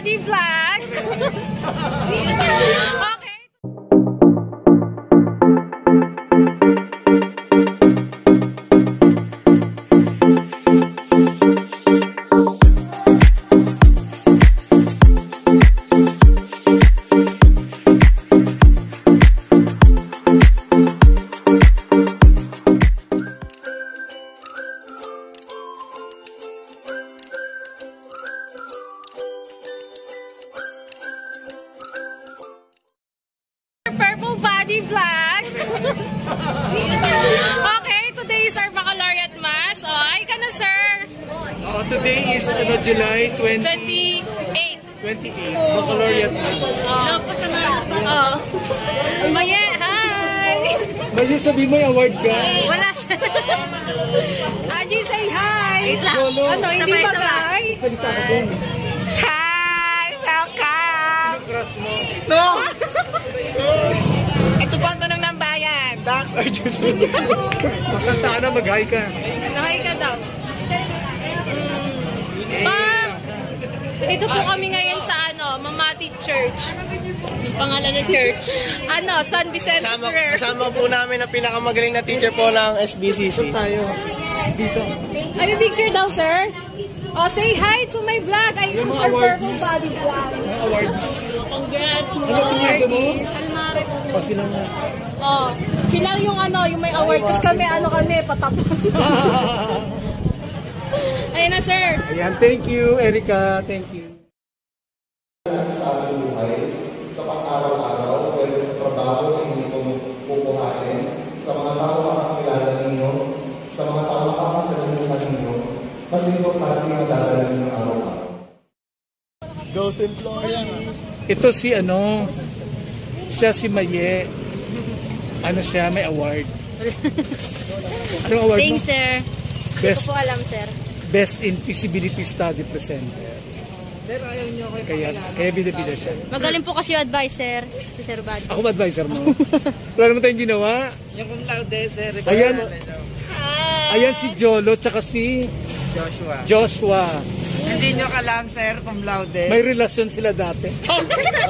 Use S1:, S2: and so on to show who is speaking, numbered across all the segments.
S1: Body Vlog. okay, today is our baccalaureate mass. Oh, ay ka na, sir.
S2: Uh, today is ano, July 20,
S1: 28.
S2: 28, Baccalaureate Month.
S1: Oh. Oh. Maye, hi.
S2: Bali sabihin mo yung award ka.
S1: Wala siya. Aji, say hi.
S2: Lolo.
S1: Ano, hindi ba hi?
S2: Salita ka
S3: bayan? Dax Arjun.
S2: Masanta ka na, mag-hi ka.
S1: Hi ka daw. Ma'am, dito po kami ngayon sa ano, Mamati Church. Yung pangalan ng church. Ano, San Vicente
S3: Kasama,
S1: Ferrer.
S3: kasama po namin ang pinakamagaling na teacher po ng SBCC.
S2: Tayo. Dito.
S1: Ay, picture daw, sir. Oh, say hi to my vlog. I am
S2: mga
S1: our
S2: award
S1: Purple. Body Vlog.
S2: Awards.
S1: Congrats, mga
S2: Ano
S1: awardees. Almares.
S2: Pa sila na.
S1: Oh, sila yung ano, yung may award. Tapos kami, ano kami, patapon. Ayun na, sir.
S2: Ayan, thank you, Erica. Thank you.
S4: sa pang-araw-araw, pero sa trabaho na hindi ko kukuhanin, sa mga tao makakilala ninyo, sa mga tao makakasalamuhan ninyo, mas importante ang dadala ninyo araw-araw.
S3: Go Simplon.
S2: Ito si ano, siya si Maye. Ano siya, may award. Anong award mo?
S1: Thanks, sir.
S2: Best,
S1: po alam, sir.
S2: Best in Feasibility Study Presenter. Kaya, kaya binibida siya.
S1: Magaling po kasi yung advisor, si Sir Bad.
S2: Ako ba advisor mo? Wala naman tayong ginawa.
S3: Yung kung laude, sir.
S2: Ayan, ayan si Jolo, tsaka si
S3: Joshua.
S2: Joshua.
S3: Hindi nyo kalam, sir, kung laude.
S2: May relasyon sila dati.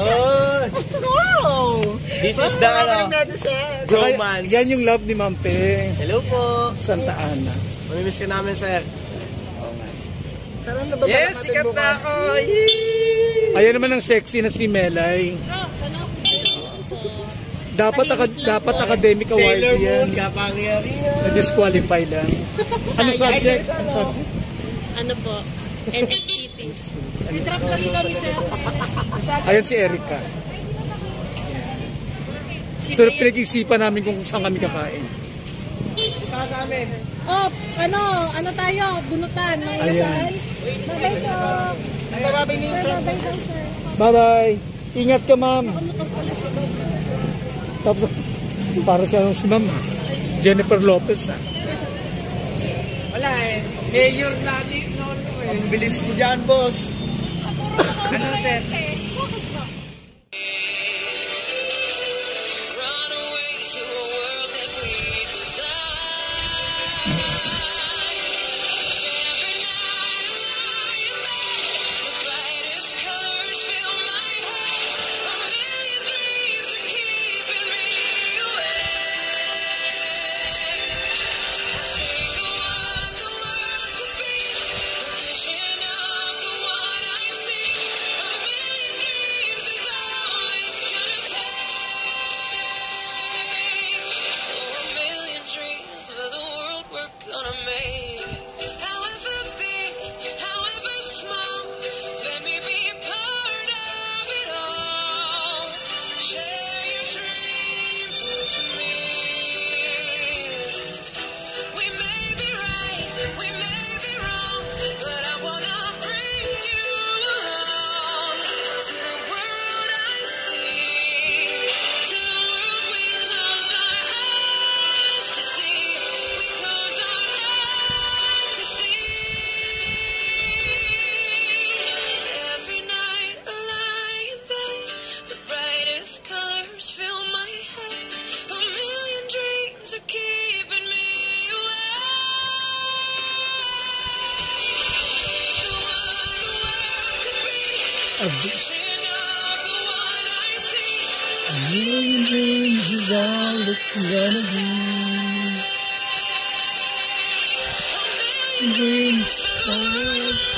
S3: Oh! Wow! This is the, ano,
S2: Tsaka,
S3: romance.
S2: yan yung love ni Mampe.
S3: Hello po.
S2: Santa Ana.
S3: Mamimiss ka namin, sir. Yes, sikat na ako.
S2: Ayan naman ang sexy na si Melay. Dapat aka- dapat academic award
S3: Sailor
S2: yan.
S3: Moon, kapangyarihan.
S2: Na-disqualify lang. Ano subject? Ano subject?
S1: Ano po? NFTP. Drop kasi kami, sir.
S2: Ayan si Erica. So, pinag-isipan namin kung saan kami kakain.
S1: Oh, ano, ano tayo? Bunutan, mga
S2: Ayan.
S1: inasal. Bye-bye po.
S3: Ni
S1: bye-bye sir.
S2: Bye-bye. Ingat ka, ma'am. Tapos, para siya si ma'am. Jennifer Lopez. ah.
S3: Wala eh. Mayor natin noon eh. Ang bilis mo dyan, boss. ano, sir?
S5: gonna make. However big, however small, let me be a part of it all. Share your dreams
S3: with me. of this.
S2: A million dreams is all it's gonna be. Dreams forever.